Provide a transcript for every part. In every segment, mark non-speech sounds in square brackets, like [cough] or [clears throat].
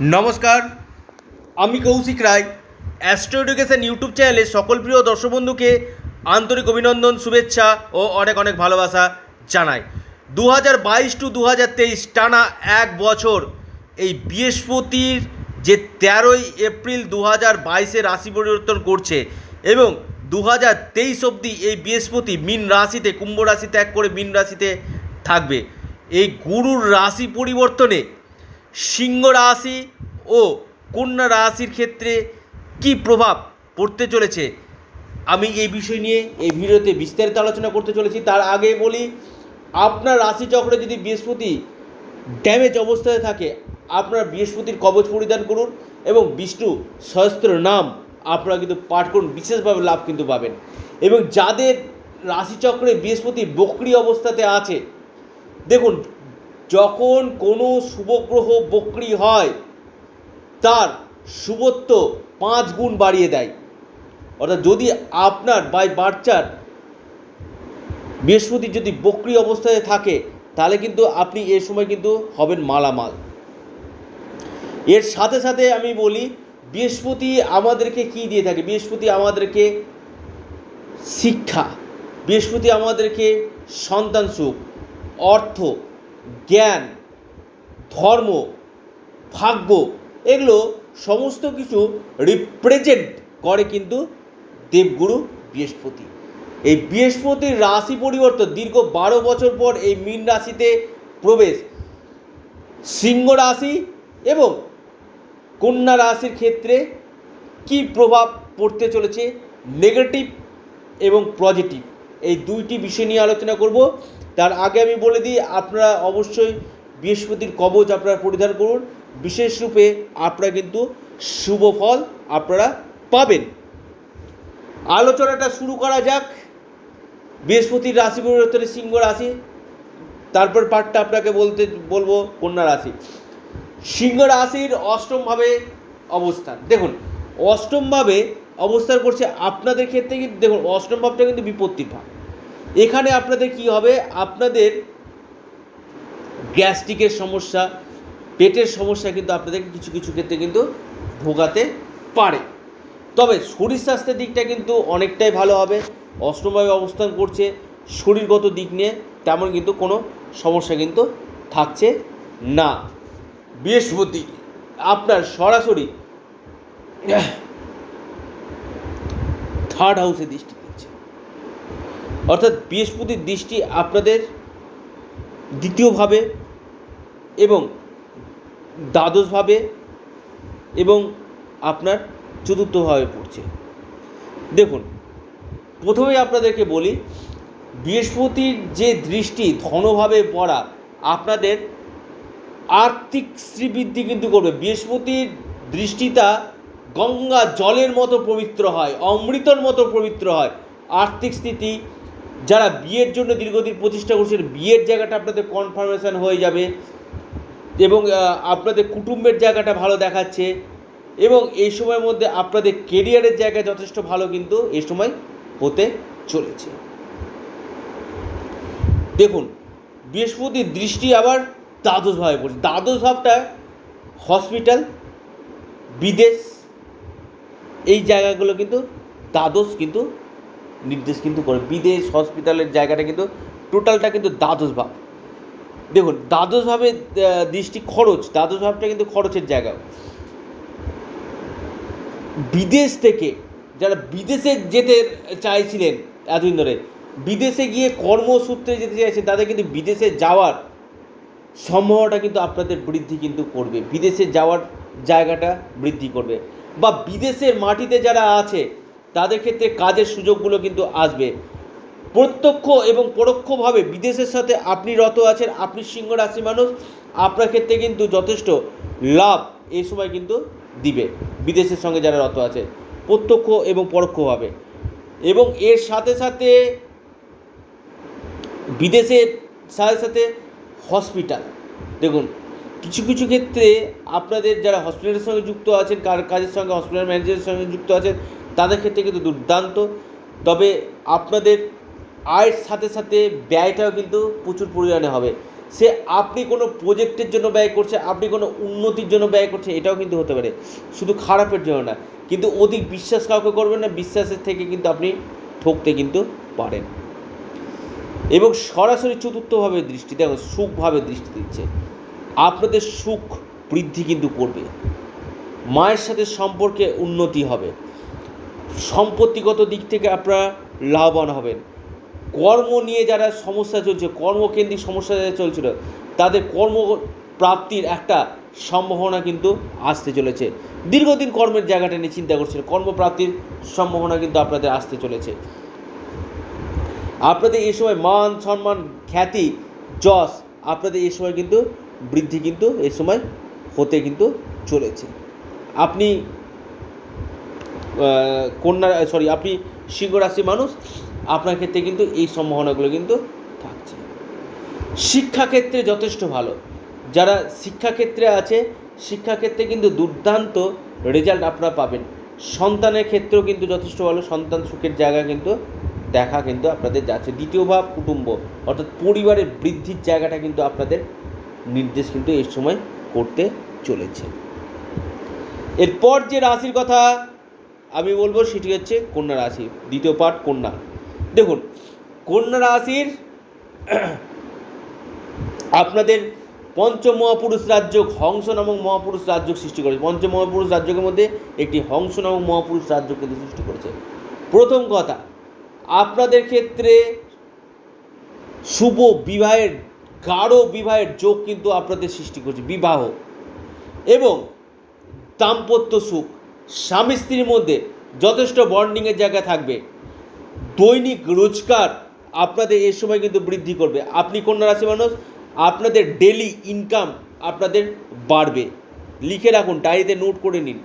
নমস্কার, আমি Koushik Roy. Astro education YouTube চ্যানেলে সকল প্রিয় দর্শক বন্ধুকে আন্তরিক অভিনন্দন, শুভেচ্ছা ও অনেক অনেক ভালোবাসা জানাই। দু হাজার বাইশ টু দু হাজার তেইশ টানা এক বছর, এই বৃহস্পতির যে তেরোই এপ্রিল দু হাজার বাইশে রাশি পরিবর্তন করছে এবং দু হাজার তেইশ অবধি এই বৃহস্পতি মীন রাশিতে, কুম্ভ রাশি ত্যাগ করে মীন রাশিতে থাকবে। এই গুরুর রাশি পরিবর্তনে সিংহ রাশি ও কন্যা রাশির ক্ষেত্রে কি প্রভাব পড়তে চলেছে? আমি এই বিষয় নিয়ে এই ভিডিওতে বিস্তারিত আলোচনা করতে চলেছি। তার আগে বলি, আপনার রাশিচক্রে যদি বৃহস্পতি ড্যামেজ অবস্থায় থাকে, আপনার বৃহস্পতির কবচ পরিধান করুন এবং বিষ্ণু সহস্ত্র নাম আপনারা কিন্তু পাঠ করুন, বিশেষভাবে লাভ কিন্তু পাবেন। এবং যাদের রাশিচক্রে বৃহস্পতি বক্রি অবস্থাতে আছে, দেখুন যখন কোনো শুভগ্রহ বক্রি হয়, তার শুভত্ব পাঁচ গুণ বাড়িয়ে দেয়। অর্থাৎ যদি আপনার বাই বার্চার বৃহস্পতি যদি বক্রি অবস্থায় থাকে, তাহলে কিন্তু আপনি এ সময় কিন্তু হবেন মালামাল। এর সাথে সাথে আমি বলি, বৃহস্পতি আমাদেরকে কি দিয়ে থাকে? বৃহস্পতি আমাদেরকে শিক্ষা, বৃহস্পতি আমাদেরকে সন্তান সুখ, অর্থ জ্ঞান, ধর্ম, ভাগ্য, এগুলো সমস্ত কিছু রিপ্রেজেন্ট করে কিন্তু দেবগুরু বৃহস্পতি। এই বৃহস্পতির রাশি পরিবর্তন, দীর্ঘ বারো বছর পর এই মীন রাশিতে প্রবেশ। সিংহ রাশি এবং কন্যা রাশির ক্ষেত্রে কি প্রভাব পড়তে চলেছে? নেগেটিভ এবং পজিটিভ এই দুইটি বিষয় নিয়ে আলোচনা করব। তার আগে আমি বলে দিই, আপনারা অবশ্যই বৃহস্পতির কবচ আপনারা পরিধান করুন। বিশেষ রূপে আপনারা কিন্তু শুভ ফল আপনারা পাবেন। আলোচনাটা শুরু করা যাক। বৃহস্পতির রাশি পরিবর্তনে সিংহ রাশি। তারপর পাঠটা আপনাকে বলতে, বলব কন্যা রাশি। সিংহ রাশির অষ্টমভাবে অবস্থান। দেখুন অষ্টমভাবে অবস্থান করছে, আপনাদের ক্ষেত্রে কিন্তু দেখুন, অষ্টম ভাবটা কিন্তু বিপত্তির ভাব। এখানে আপনাদের কি হবে? আপনাদের গ্যাস্ট্রিকের সমস্যা, পেটের সমস্যা কিন্তু আপনাদেরকে কিছু কিছু ক্ষেত্রে কিন্তু ভোগাতে পারে। তবে শরীর স্বাস্থ্যের দিকটা কিন্তু অনেকটাই ভালো হবে। অষ্টমভাবে অবস্থান করছে, শরীরগত দিক নিয়ে তেমন কিন্তু কোনো সমস্যা কিন্তু থাকছে না। বৃহস্পতি, আপনার সরাসরি থার্ড হাউসে দৃষ্টি দিচ্ছে। অর্থাৎ বৃহস্পতির দৃষ্টি আপনাদের দ্বিতীয়ভাবে এবং দ্বাদশভাবে এবং আপনার চতুর্থভাবে পড়ছে। দেখুন, প্রথমেই আপনাদেরকে বলি, বৃহস্পতির যে দৃষ্টি ধনভাবে পড়া আপনাদের আর্থিক শ্রীবৃদ্ধি কিন্তু করবে। বৃহস্পতির দৃষ্টিটা গঙ্গা জলের মতো পবিত্র হয়, অমৃতর মতো পবিত্র হয়। আর্থিক স্থিতি, যারা বিয়ের জন্য দীর্ঘদিন প্রতিষ্ঠা করছেন, বিয়ের জায়গাটা আপনাদের কনফার্মেশন হয়ে যাবে এবং আপনাদের কুটুম্বের জায়গাটা ভালো দেখাচ্ছে এবং এই সময়ের মধ্যে আপনাদের কেরিয়ারের জায়গা যথেষ্ট ভালো কিন্তু এ সময় হতে চলেছে। দেখুন, বৃহস্পতির দৃষ্টি আবার দ্বাদশ ভাবে পড়ছে। দ্বাদশ ভাবটা হসপিটাল বিদেশ এই জায়গাগুলো কিন্তু দ্বাদশ কিন্তু নির্দেশ কিন্তু করে। বিদেশ হসপিটালের জায়গাটা কিন্তু টোটালটা কিন্তু দ্বাদশ ভাব। দেখুন দ্বাদশভাবে দৃষ্টি খরচ, দ্বাদশ ভাবটা কিন্তু খরচের জায়গা। বিদেশ থেকে যারা বিদেশে যেতে চাইছিলেন এতদিন ধরে, বিদেশে গিয়ে কর্মসূত্রে যেতে চাইছেন, তাদের কিন্তু বিদেশে যাওয়ার সম্ভাবনাটা কিন্তু আপনাদের বৃদ্ধি কিন্তু করবে। বিদেশে যাওয়ার জায়গাটা বৃদ্ধি করবে। বা বিদেশের মাটিতে যারা আছে, তাদের ক্ষেত্রে কাজের সুযোগগুলো কিন্তু আসবে। প্রত্যক্ষ এবং পরোক্ষভাবে বিদেশের সাথে আপনি রত আছেন, আপনি সিংহ রাশি মানুষ, আপনার ক্ষেত্রে কিন্তু যথেষ্ট লাভ এই সময় কিন্তু দিবে বিদেশের সঙ্গে যারা রত আছে, প্রত্যক্ষ এবং পরোক্ষভাবে। এবং এর সাথে সাথে বিদেশের সাথে সাথে হসপিটাল। দেখুন কিছু কিছু ক্ষেত্রে আপনাদের যারা হসপিটালের সঙ্গে যুক্ত আছেন, কার কাজের সঙ্গে হসপিটাল ম্যানেজারের সঙ্গে যুক্ত আছেন, তাদের ক্ষেত্রে কিন্তু দুর্দান্ত। তবে আপনাদের আয়ের সাথে সাথে ব্যয়টাও কিন্তু প্রচুর পরিমাণে হবে। সে আপনি কোনো প্রজেক্টের জন্য ব্যয় করছে, আপনি কোনো উন্নতির জন্য ব্যয় করছে, এটাও কিন্তু হতে পারে। শুধু খারাপের জন্য না, কিন্তু অধিক বিশ্বাস কাউকে করবেন না, বিশ্বাসের থেকে কিন্তু আপনি ঠকতে কিন্তু পারেন। এবং সরাসরি চতুর্থভাবে দৃষ্টি দেখো সুখভাবে দৃষ্টি দিচ্ছে। আপনাদের সুখ বৃদ্ধি কিন্তু করবে। মায়ের সাথে সম্পর্কে উন্নতি হবে। সম্পত্তিগত দিক থেকে আপনারা লাভবান হবেন। কর্ম নিয়ে যারা সমস্যা চলছে, কর্মকেন্দ্রিক সমস্যা যারা চলছিল, তাদের কর্ম প্রাপ্তির একটা সম্ভাবনা কিন্তু আসতে চলেছে। দীর্ঘদিন কর্মের জায়গাটা নিয়ে চিন্তা করছিল, কর্মপ্রাপ্তির সম্ভাবনা কিন্তু আপনাদের আসতে চলেছে। আপনাদের এই সময় মান, সম্মান, খ্যাতি, যশ আপনাদের এই সময় কিন্তু বৃদ্ধি কিন্তু এ সময় হতে কিন্তু চলেছে। আপনি কন্যা সরি আপনি সিংহ মানুষ, আপনার ক্ষেত্রে কিন্তু এই সম্ভাবনাগুলো কিন্তু থাকছে। শিক্ষাক্ষেত্রে যথেষ্ট ভালো। যারা শিক্ষাক্ষেত্রে আছে, শিক্ষাক্ষেত্রে কিন্তু দুর্দান্ত রেজাল্ট আপনারা পাবেন। সন্তানের ক্ষেত্রেও কিন্তু যথেষ্ট ভালো, সন্তান সুখের জায়গা কিন্তু দেখা কিন্তু আপনাদের যাচ্ছে। দ্বিতীয় ভাব কুটুম্ব, অর্থাৎ পরিবারের বৃদ্ধির জায়গাটা কিন্তু আপনাদের নির্দেশ কিন্তু এই সময় করতে চলেছে। এরপর যে রাশির কথা আমি বলব সেটি হচ্ছে কন্যা রাশি, দ্বিতীয় পার্ট কন্যা। দেখুন, কন্যা রাশির আপনাদের পঞ্চম মহাপুরুষ রাজ্য হংস নামক মহাপুরুষ রাজ্য সৃষ্টি করেছে। পঞ্চম মহাপুরুষ রাজ্যের মধ্যে একটি হংস নামক মহাপুরুষ রাজ্য কিন্তু সৃষ্টি করেছে। প্রথম কথা, আপনাদের ক্ষেত্রে শুভ বিবাহের গাঢ় বিবাহের যোগ কিন্তু আপনাদের সৃষ্টি করছে, বিবাহ। এবং দাম্পত্য সুখ, স্বামী স্ত্রীর মধ্যে যথেষ্ট বন্ডিংয়ের জায়গা থাকবে। দৈনিক রোজগার আপনাদের এই সময় কিন্তু বৃদ্ধি করবে। আপনি কন্যা রাশি মানুষ, আপনাদের ডেলি ইনকাম আপনাদের বাড়বে। লিখে রাখুন ডায়েরিতে নোট করে নিন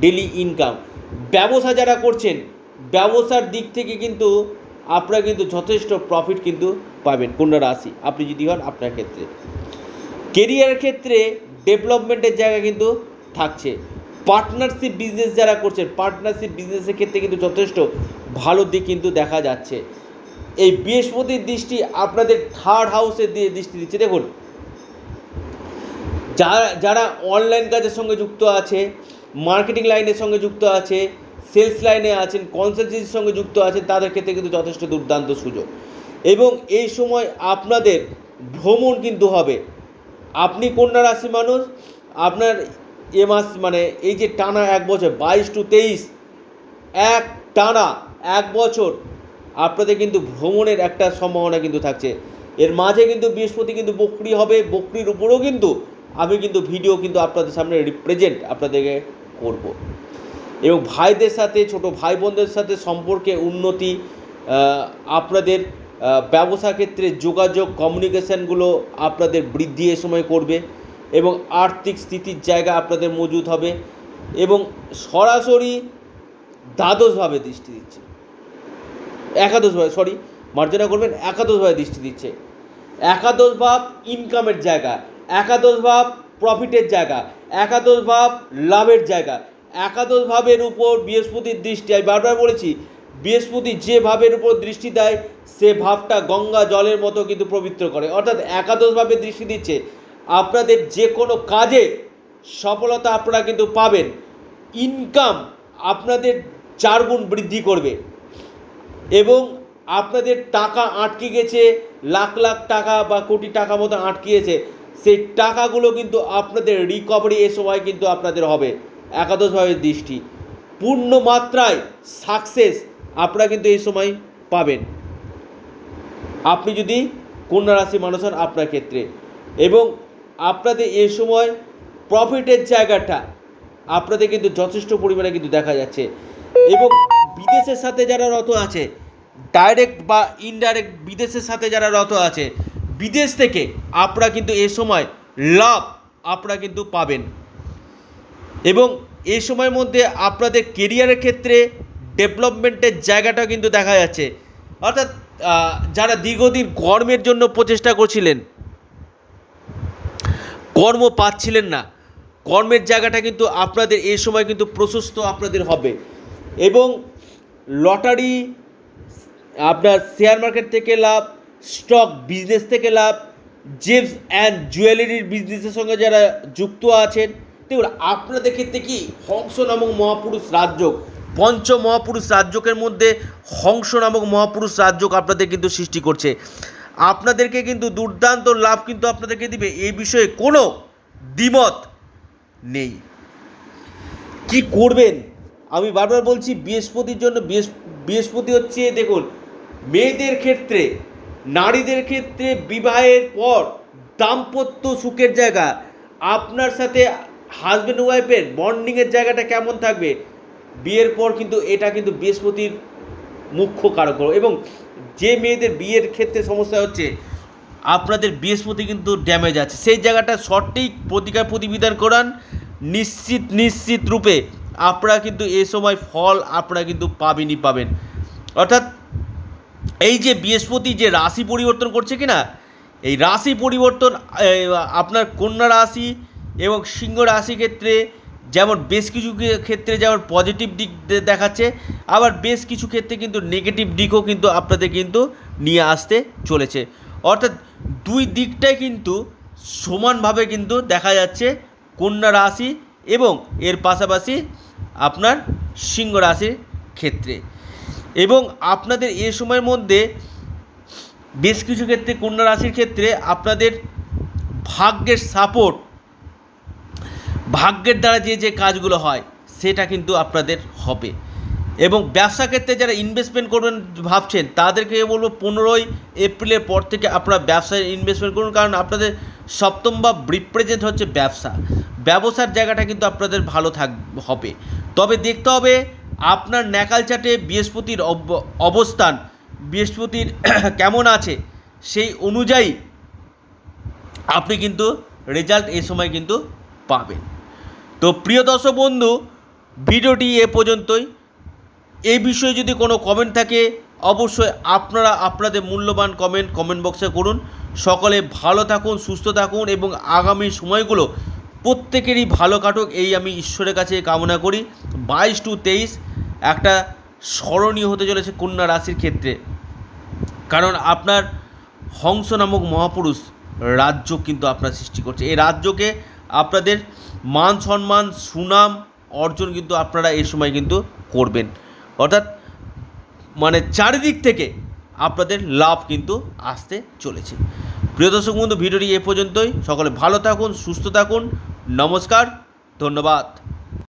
ডেলি ইনকাম ব্যবসা যারা করছেন, ব্যবসার দিক থেকে কিন্তু আপনারা কিন্তু যথেষ্ট প্রফিট কিন্তু পাবেন কন্যা রাশি। আপনি যদি হন আপনার ক্ষেত্রে। কেরিয়ারের ক্ষেত্রে ডেভেলপমেন্টের জায়গা কিন্তু থাকছে। পার্টনারশিপ বিজনেস যারা করছেন পার্টনারশিপ বিজনেসের ক্ষেত্রে কিন্তু যথেষ্ট ভালো দিক কিন্তু দেখা যাচ্ছে। এই বৃহস্পতির দৃষ্টি আপনাদের থার্ড হাউসে দিয়ে দৃষ্টি দিচ্ছে। দেখুন, যারা যারা অনলাইন কাজের সঙ্গে যুক্ত আছে মার্কেটিং লাইনের সঙ্গে যুক্ত আছে সেলস লাইনে আছেন, কনসালটেন্সির সঙ্গে যুক্ত আছেন, তাদের ক্ষেত্রে কিন্তু যথেষ্ট দুর্দান্ত সুযোগ। এবং এই সময় আপনাদের ভ্রমণ কিন্তু হবে। আপনি কন্যা রাশি মানুষ, আপনার এ মাস মানে এই যে টানা এক বছর, বাইশ টু তেইশ, এক টানা এক বছর আপনাদের কিন্তু ভ্রমণের একটা সম্ভাবনা কিন্তু থাকছে। এর মাঝে কিন্তু বৃহস্পতি কিন্তু বকরি হবে, বকরির উপরেও কিন্তু আমি কিন্তু ভিডিও কিন্তু আপনাদের সামনে রিপ্রেজেন্ট আপনাদেরকে করব। এবং ভাইদের সাথে, ছোট ভাই বোনদের সাথে সম্পর্কে উন্নতি আপনাদের ব্যবসা ক্ষেত্রে যোগাযোগ কমিউনিকেশানগুলো আপনাদের বৃদ্ধি এ সময় করবে এবং আর্থিক স্থিতির জায়গা আপনাদের মজুদ হবে এবং সরাসরি দ্বাদশভাবে দৃষ্টি দিচ্ছে। একাদশভাবে সরি মার্জনা করবেন, একাদশভাবে দৃষ্টি দিচ্ছে। একাদশ ভাব ইনকামের জায়গা একাদশ ভাব প্রফিটের জায়গা একাদশ ভাব লাভের জায়গা। একাদশ ভাবের উপর বৃহস্পতির দৃষ্টি, আমি বারবার বলেছি, বৃহস্পতি যে ভাবের উপর দৃষ্টি দেয়, সে ভাবটা গঙ্গা জলের মতো কিন্তু পবিত্র করে। অর্থাৎ একাদশ ভাবে দৃষ্টি দিচ্ছে, আপনাদের যে কোনো কাজে সফলতা আপনারা কিন্তু পাবেন। ইনকাম আপনাদের চার গুণ বৃদ্ধি করবে। এবং আপনাদের টাকা আটকে গেছে, লাখ লাখ টাকা বা কোটি টাকা মতো আটকে গেছে, সেই টাকাগুলো কিন্তু আপনাদের রিকভারি এ সময় কিন্তু আপনাদের হবে। একাদশভাবে দৃষ্টি। পূর্ণ মাত্রায় সাকসেস আপনারা কিন্তু এই সময় পাবেন। আপনি যদি কন্যা রাশি মানুষ হন আপনার ক্ষেত্রে। এবং আপনাদের এ সময় প্রফিটের জায়গাটা আপনাদের কিন্তু যথেষ্ট পরিমাণে কিন্তু দেখা যাচ্ছে। এবং বিদেশের সাথে যারা রত আছে ডাইরেক্ট বা ইনডাইরেক্ট বিদেশের সাথে যারা রত আছে, বিদেশ থেকে আপনারা কিন্তু এ সময় লাভ আপনারা কিন্তু পাবেন। এবং এই সময়ের মধ্যে আপনাদের কেরিয়ারের ক্ষেত্রে ডেভেলপমেন্টের জায়গাটাও কিন্তু দেখা যাচ্ছে। অর্থাৎ যারা দীর্ঘদিন কর্মের জন্য প্রচেষ্টা করছিলেন, কর্ম পাচ্ছিলেন না, কর্মের জায়গাটা কিন্তু আপনাদের এই সময় কিন্তু প্রশস্ত আপনাদের হবে। এবং লটারি আপনার শেয়ার মার্কেট থেকে লাভ স্টক বিজনেস থেকে লাভ জেমস অ্যান্ড জুয়েলারির বিজনেসের সঙ্গে যারা যুক্ত আছেন দেখুন আপনাদের ক্ষেত্রে কি হংস নামক মহাপুরুষ রাজযোগ, পঞ্চ মহাপুরুষ রাজযোগের মধ্যে হংস নামক মহাপুরুষ রাজযোগ আপনাদের কিন্তু সৃষ্টি করছে। আপনাদেরকে কিন্তু দুর্দান্ত লাভ কিন্তু আপনাদেরকে দিবে। এই বিষয়ে কোনো দ্বিমত নেই। কি করবেন? আমি বারবার বলছি, বৃহস্পতির জন্য বৃহস্প- বৃহস্পতি হচ্ছে, দেখুন, মেয়েদের ক্ষেত্রে, নারীদের ক্ষেত্রে বিবাহের পর দাম্পত্য সুখের জায়গা। আপনার সাথে হাজব্যান্ড ওয়াইফের বন্ডিংয়ের জায়গাটা কেমন থাকবে? বিয়ের পর কিন্তু এটা কিন্তু বৃহস্পতির মুখ্য কারক এবং যে মেয়েদের বিয়ের ক্ষেত্রে সমস্যা হচ্ছে, আপনাদের বৃহস্পতি কিন্তু ড্যামেজ আছে। সেই জায়গাটা সঠিক প্রতিকার প্রতিবিধান করান, নিশ্চিত নিশ্চিত রূপে আপনারা কিন্তু এ সময় ফল আপনারা কিন্তু পাবেনই পাবেন। অর্থাৎ এই যে বৃহস্পতি যে রাশি পরিবর্তন করছে কি না এই রাশি পরিবর্তন আপনার কন্যা রাশি এবং সিংহ রাশি ক্ষেত্রে যেমন বেশ কিছু ক্ষেত্রে যেমন পজিটিভ দিক দেখাচ্ছে, আবার বেশ কিছু ক্ষেত্রে কিন্তু নেগেটিভ দিকও কিন্তু আপনাদের কিন্তু নিয়ে আসতে চলেছে। অর্থাৎ দুই দিকটাই কিন্তু সমানভাবে কিন্তু দেখা যাচ্ছে কন্যা রাশি এবং এর পাশাপাশি আপনার সিংহ রাশির ক্ষেত্রে। এবং আপনাদের এ সময়ের মধ্যে বেশ কিছু ক্ষেত্রে কন্যা রাশির ক্ষেত্রে আপনাদের ভাগ্যের সাপোর্ট ভাগ্যের দ্বারা যে যে কাজগুলো হয়, সেটা কিন্তু আপনাদের হবে। এবং ব্যবসা ক্ষেত্রে যারা ইনভেস্টমেন্ট করবেন ভাবছেন, তাদেরকে বলব পনেরোই এপ্রিলের পর থেকে আপনারা ব্যবসায় ইনভেস্টমেন্ট করুন, কারণ আপনাদের সপ্তম বা রিপ্রেজেন্ট হচ্ছে ব্যবসা। ব্যবসার জায়গাটা কিন্তু আপনাদের ভালো থাক, হবে। তবে দেখতে হবে, আপনার ন্যাকাল চাটে বৃহস্পতির অব- অবস্থান, বৃহস্পতির [clears throat] কেমন আছে, সেই অনুযায়ী আপনি কিন্তু রেজাল্ট এই সময় কিন্তু পাবেন। তো প্রিয় দর্শক বন্ধু, ভিডিওটি এ পর্যন্তই। এই বিষয়ে যদি কোনো কমেন্ট থাকে, অবশ্যই আপনারা আপনাদের মূল্যবান কমেন্ট কমেন্ট বক্সে করুন। সকলে ভালো থাকুন, সুস্থ থাকুন এবং আগামী সময়গুলো প্রত্যেকেরই ভালো কাটুক, এই আমি ঈশ্বরের কাছে কামনা করি। বাইশ টু তেইশ একটা স্মরণীয় হতে চলেছে কন্যা রাশির ক্ষেত্রে। কারণ আপনার হংস নামক মহাপুরুষ রাজ্য কিন্তু আপনার সৃষ্টি করছে। এই রাজ্যকে আপনাদের মান সম্মান, সুনাম অর্জন কিন্তু আপনারা এই সময় কিন্তু করবেন। অর্থাৎ মানে চারিদিক থেকে আপনাদের লাভ কিন্তু আসতে চলেছে। প্রিয় দর্শক বন্ধু, ভিডিওটি এ পর্যন্তই। সকলে ভালো থাকুন, সুস্থ থাকুন। নমস্কার, ধন্যবাদ।